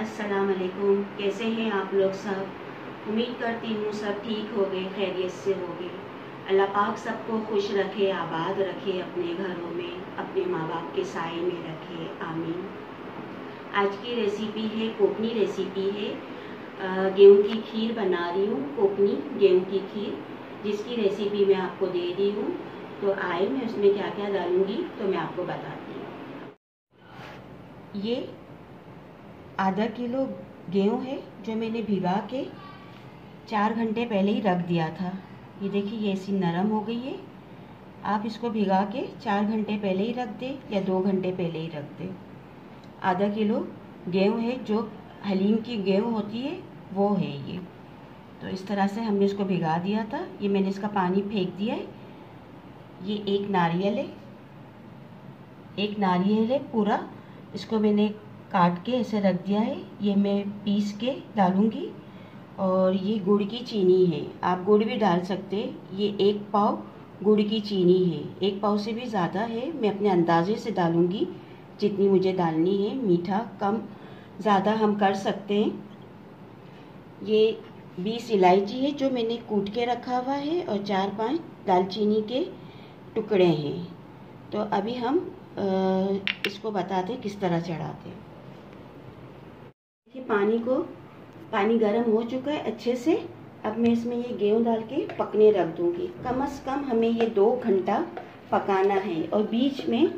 अस्सलाम वालेकुम कैसे हैं आप लोग सब? उम्मीद करती हूँ सब ठीक हो गए खैरियत से हो गए अल्लाह पाक सबको खुश रखे, आबाद रखे अपने घरों में, अपने माँ बाप के साय में रखे। आमीन। आज की रेसिपी है कोकनी रेसिपी है। गेहूँ की खीर बना रही हूँ कोकनी गेहूँ की खीर, जिसकी रेसिपी मैं आपको दे रही हूँ। तो आए, मैं उसमें क्या क्या डालूँगी तो मैं आपको बताती ये आधा किलो गेहूँ है जो मैंने भिगा के चार घंटे पहले ही रख दिया था। ये देखिए, ये ऐसी नरम हो गई है। आप इसको भिगा के चार घंटे पहले ही रख दें या दो घंटे पहले ही रख दें। आधा किलो गेहूँ है जो हलीम की गेहूँ होती है, वो है ये। तो इस तरह से हमने इसको भिगा दिया था। ये मैंने इसका पानी फेंक दिया है। ये एक नारियल है। एक नारियल है पूरा। इसको मैंने काट के ऐसे रख दिया है। ये मैं पीस के डालूँगी और ये गुड़ की चीनी है। आप गुड़ भी डाल सकते हैं। ये एक पाव गुड़ की चीनी है। एक पाव से भी ज़्यादा है। मैं अपने अंदाजे से डालूँगी। जितनी मुझे डालनी है, मीठा कम ज़्यादा हम कर सकते हैं। ये बीस इलायची है जो मैंने कूट के रखा हुआ है और चार पाँच दालचीनी के टुकड़े हैं। तो अभी हम इसको बताते हैं किस तरह चढ़ाते देखिए, पानी को, पानी गर्म हो चुका है अच्छे से। अब मैं इसमें ये गेहूँ डाल के पकने रख दूँगी। कम से कम हमें ये दो घंटा पकाना है और बीच में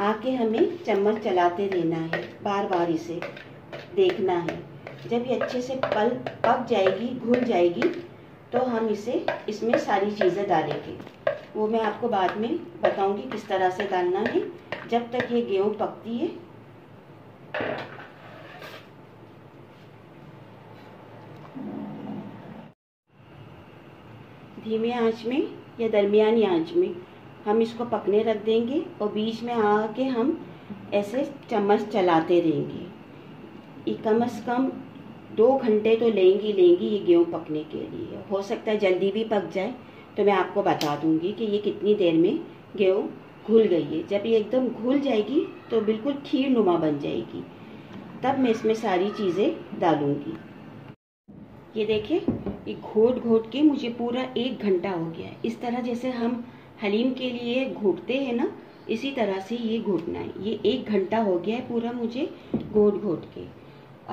आके हमें चम्मच चलाते रहना है बार बार इसे देखना है। जब ये अच्छे से पल, पक जाएगी, घुल जाएगी तो हम इसे, इसमें सारी चीज़ें डालेंगे। वो मैं आपको बाद में बताऊँगी किस तरह से डालना है। जब तक ये गेहूँ पकती है। धीमे आँच में या दरमियानी आँच में हम इसको पकने रख देंगे और बीच में आके हम ऐसे चम्मच चलाते रहेंगे। ये कम से कम दो घंटे तो लेंगी लेंगी ये गेहूँ पकने के लिए। हो सकता है जल्दी भी पक जाए तो मैं आपको बता दूँगी कि ये कितनी देर में गेहूँ घुल गई है। जब ये एकदम घुल जाएगी तो बिल्कुल खीर नुमा बन जाएगी। तब मैं इसमें सारी चीज़ें डालूँगी। ये देखिए ये घोट घोट के मुझे पूरा एक घंटा हो गया है। इस तरह जैसे हम हलीम के लिए घोटते हैं ना, इसी तरह से ये घोटना है। ये एक घंटा हो गया है पूरा मुझे घोट घोट के।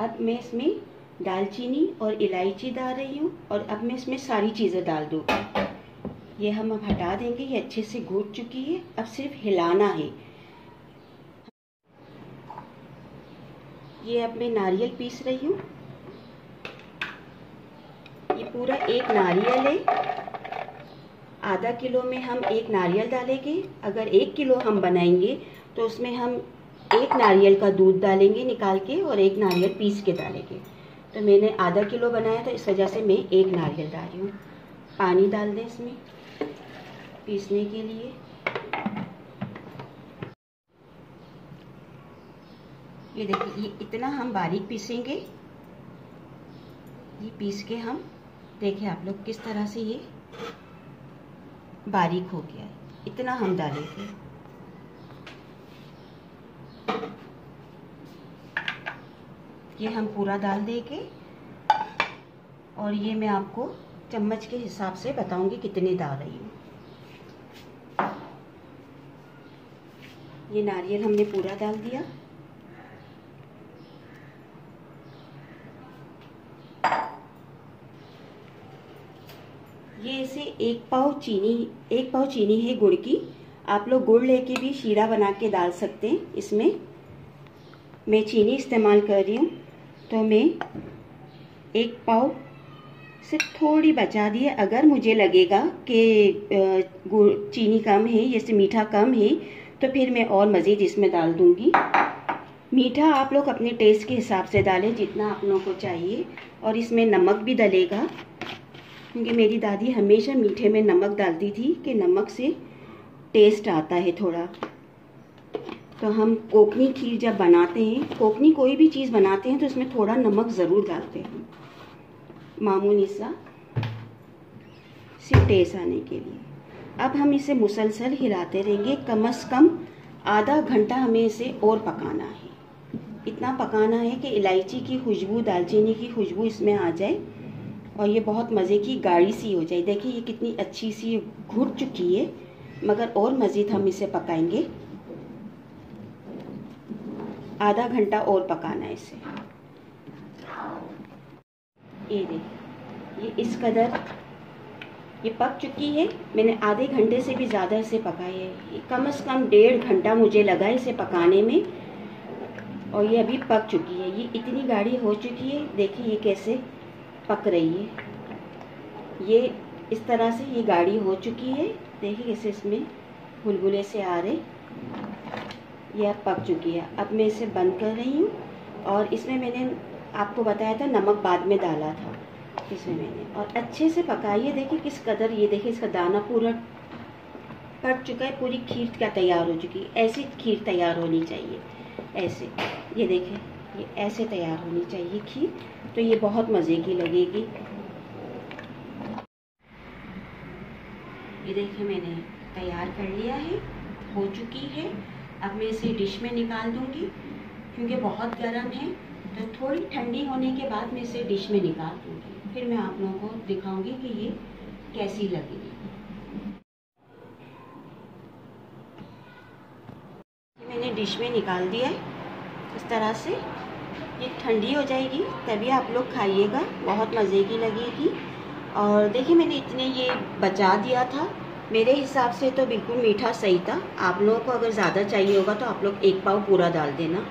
अब मैं इसमें दालचीनी और इलायची डाल रही हूँ और अब मैं इसमें सारी चीज़ें डाल दूँगी ये हम अब हटा देंगे, ये अच्छे से घुट चुकी है, अब सिर्फ़ हिलाना है। ये अब मैं नारियल पीस रही हूँ। ये पूरा एक नारियल है। आधा किलो में हम एक नारियल डालेंगे। अगर एक किलो हम बनाएँगे तो उसमें हम एक नारियल का दूध डालेंगे निकाल के और एक नारियल पीस के डालेंगे। तो मैंने आधा किलो बनाया तो इस वजह से मैं एक नारियल डाल हूँ। पानी डाल दें इसमें। पीसने के लिए। ये देखिए, ये इतना हम बारीक पीसेंगे। ये पीस के हम देखिए आप लोग किस तरह से ये बारीक हो गया है। इतना हम डालेंगे। ये हम पूरा डाल देंगे। और ये मैं आपको चम्मच के हिसाब से बताऊँगी कितनी डाल रही हूँ। ये नारियल हमने पूरा डाल दिया। ये इसे एक पाव चीनी, एक पाव चीनी है गुड़ की। आप लोग गुड़ लेके भी शीरा बना के डाल सकते हैं इसमें। मैं चीनी इस्तेमाल कर रही हूँ तो मैं एक पाव से थोड़ी बचा दी है। अगर मुझे लगेगा कि चीनी कम है जैसे मीठा कम है तो फिर मैं और मज़ीद इसमें डाल दूँगी। मीठा आप लोग अपने टेस्ट के हिसाब से डालें, जितना आप लोगों को चाहिए। और इसमें नमक भी डलेगा। क्योंकि मेरी दादी हमेशा मीठे में नमक डालती थी कि नमक से टेस्ट आता है थोड़ा। तो हम कोकनी खीर जब बनाते हैं, कोकनी कोई भी चीज़ बनाते हैं तो इसमें थोड़ा नमक ज़रूर डालते हैं। मामूली सा सिर्फ़ टेस्ट आने के लिए। अब हम इसे मुसलसल हिलाते रहेंगे। कम से कम आधा घंटा हमें इसे और पकाना है। इतना पकाना है कि इलायची की खुशबू, दालचीनी की खुशबू इसमें आ जाए और ये बहुत मज़े की गाढ़ी सी हो जाए। देखिए, ये कितनी अच्छी सी घुट चुकी है, मगर और मज़ीद हम इसे पकाएँगे। आधा घंटा और पकाना है इसे। ये देखिए ये इस कदर ये पक चुकी है। मैंने आधे घंटे से भी ज़्यादा इसे पकाई है। कम से कम डेढ़ घंटा मुझे लगा इसे पकाने में। और ये अभी पक चुकी है। ये इतनी गाढ़ी हो चुकी है। देखिए ये कैसे पक रही है। ये इस तरह से ये गाढ़ी हो चुकी है। देखिए कैसे इसमें बुलबुले से आ रहे। ये अब पक चुकी है। अब मैं इसे बंद कर रही हूँ। और इसमें मैंने आपको बताया था, नमक बाद में डाला था। इसमें मैंने। और अच्छे से पकाइए, देखिए किस कदर ये देखिए, इसका दाना पूरा पक चुका है, पूरी खीर क्या तैयार हो चुकी है। ऐसी खीर तैयार होनी चाहिए, ऐसे। ये देखें, ये ऐसे तैयार होनी चाहिए खीर तो ये बहुत मज़े की लगेगी। ये देखिए मैंने तैयार कर लिया है, हो चुकी है। अब मैं इसे डिश में निकाल दूँगी, क्योंकि बहुत गर्म है। तो थोड़ी ठंडी होने के बाद मैं इसे डिश में निकाल दूँगी। फिर मैं आप लोगों को दिखाऊँगी कि ये कैसी लगेगी मैंने डिश में निकाल दिया है। इस तरह से ये ठंडी हो जाएगी, तभी आप लोग खाइएगा। बहुत मज़े की लगेगी। और देखिए, मैंने इतने ये बचा दिया था। मेरे हिसाब से तो बिल्कुल मीठा सही था। आप लोगों को अगर ज़्यादा चाहिए होगा तो आप लोग एक पाव पूरा डाल देना।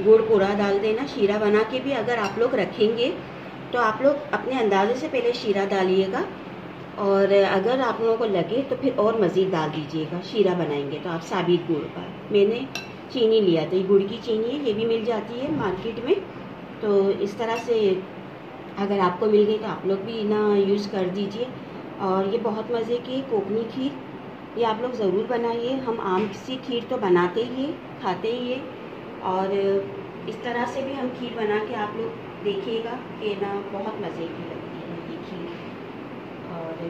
गुड़ पूरा डाल देना, शीरा बना के भी अगर आप लोग रखेंगे तो आप लोग अपने अंदाजे से पहले शीरा डालिएगा। और अगर आप लोगों को लगे तो फिर और मज़ीद डाल दीजिएगा, शीरा बनाएँगे तो आप साबित गुड़ का। मैंने चीनी लिया था, ये गुड़ की चीनी है, ये भी मिल जाती है मार्केट में। तो इस तरह से अगर आपको मिल गई तो आप लोग भी ना यूज़ कर दीजिए। और ये बहुत मज़े की कोकनी खीर, ये आप लोग ज़रूर बनाइए। हम आम सी खीर तो बनाते ही खाते ही है। और इस तरह से भी हम खीर बना के आप लोग देखिएगा कि ना बहुत मज़े की लगती है ये खीर। और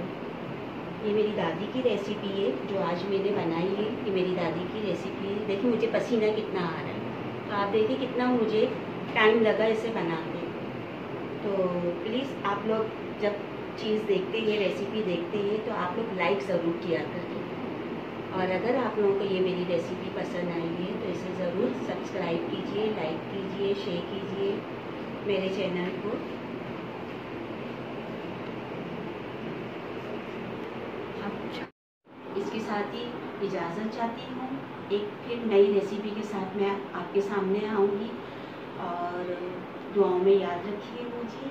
ये मेरी दादी की रेसिपी है, जो आज मैंने बनाई है, ये मेरी दादी की रेसिपी है। देखिए, मुझे पसीना कितना आ रहा है। तो आप देखिए कितना मुझे टाइम लगा इसे बनाते तो प्लीज़ आप लोग जब चीज़ देखते हैं रेसिपी देखते हैं तो आप लोग लाइक ज़रूर किया करें और अगर आप लोगों को ये मेरी रेसिपी पसंद आई है तो इसे ज़रूर सब्सक्राइब कीजिए लाइक कीजिए शेयर कीजिए मेरे चैनल को। इसके साथ ही इजाज़त चाहती हूँ। एक फिर नई रेसिपी के साथ मैं आपके सामने आऊँगी और दुआओं में याद रखिए मुझे।